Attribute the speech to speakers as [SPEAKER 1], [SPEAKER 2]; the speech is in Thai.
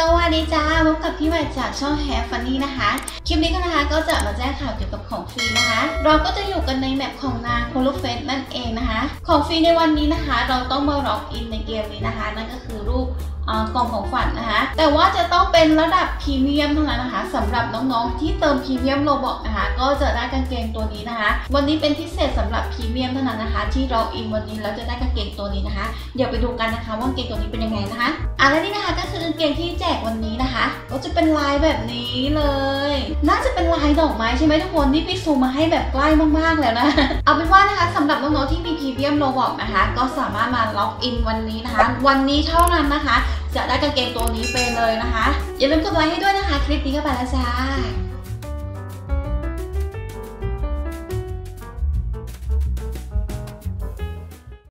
[SPEAKER 1] สวัสดีจ้าพบกับพี่ใหม่จากช่อง Have Funny นะคะ คลิปนี้ก็นะคะก็จะมาแจ้งข่าวเกี่ยวกับของฟรีนะคะ เราก็จะอยู่กันใน map ของนางโ o โลเฟสนั่นเองนะคะ ของฟรีในวันนี้นะคะ เราต้องมา log in ในเกมนี้นะคะ นั่นก็คือรูปกล่องของขวัญนะคะ แต่ว่าจะต้องเป็นระดับพรีเมียมเท่านั้นนะคะสำหรับน้องๆที่เติมพรีเมียม Roblox นะคะ ก็จะได้กางเกงตัวนี้นะคะ วันนี้เป็นพิเศษสำหรับพรีเมียมเท่านั้นนะคะ ที่ log in วันนี้แล้วจะได้กางเกงตัวนี้นะคะ เดี๋ยวไปดูกันนะคะว่ากางเกงตัวนี้เป็นยังไงนะคะอะและนี่นะคะก็คือ เกงที่แจกวันนี้นะคะ ก็จะเป็นลายแบบนี้เลย น่าจะเป็นลายดอกไม้ใช่ไหมทุกคนนี่พี่ซูมมาให้แบบใกล้มากๆแล้วนะ เอาเป็นว่านะคะสำหรับน้องๆที่มีพรีเมียมโลบอกนะคะ ก็สามารถมาล็อกอินวันนี้นะคะ วันนี้เท่านั้นนะคะ จะได้กางเกงตัวนี้ไปเลยนะคะ อย่าลืมกดไลค์ให้ด้วยนะคะ คลิปนี้ก็ไปแล้วจ้า